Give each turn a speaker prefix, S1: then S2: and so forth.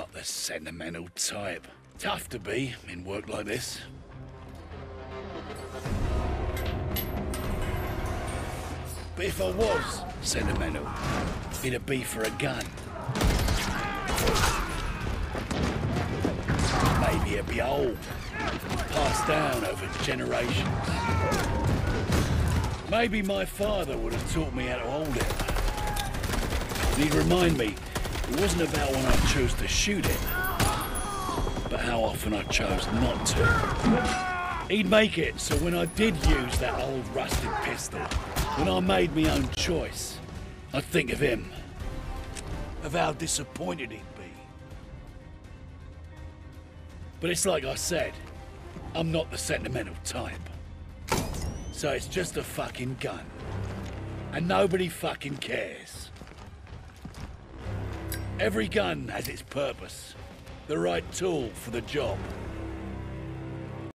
S1: not the sentimental type. Tough to be in work like this. But if I was sentimental, it'd be for a gun. Maybe it'd be old, passed down over generations. Maybe my father would have taught me how to hold it. He'd remind me it wasn't about when I chose to shoot it, but how often I chose not to. He'd make it so when I did use that old rusted pistol, when I made my own choice, I'd think of him, of how disappointed he'd be. But it's like I said, I'm not the sentimental type. So it's just a fucking gun. And nobody fucking cares. Every gun has its purpose. The right tool for the job.